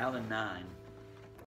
Alan 9.